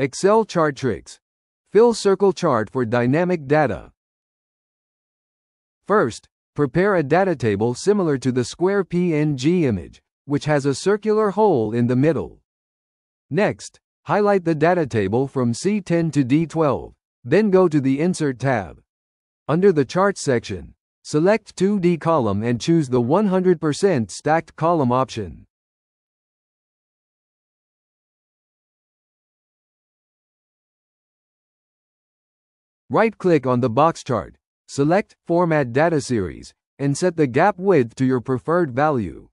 Excel chart tricks. Fill circle chart for dynamic data. First, prepare a data table similar to the square PNG image, which has a circular hole in the middle. Next, highlight the data table from C10 to D12, then go to the Insert tab. Under the Charts section, select 2D column and choose the 100% stacked column option. Right-click on the box chart, select Format Data Series, and set the gap width to your preferred value.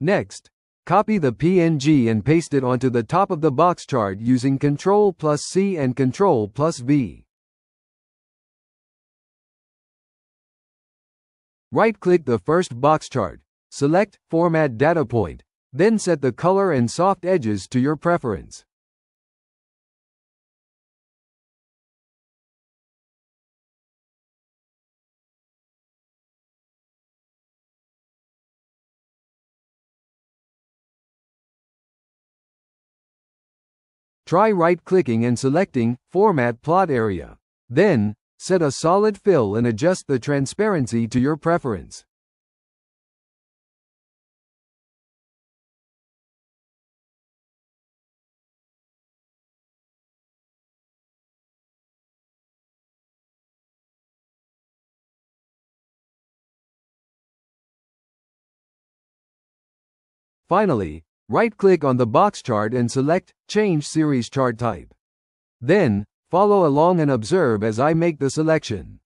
Next, copy the PNG and paste it onto the top of the box chart using Ctrl plus C and Ctrl plus V. Right-click the first box chart, Select Format Data Point, then set the color and soft edges to your preference. Try right-clicking and selecting Format Plot Area. Then, set a solid fill and adjust the transparency to your preference. Finally, right-click on the box chart and select Change Series Chart Type. Then, follow along and observe as I make the selection.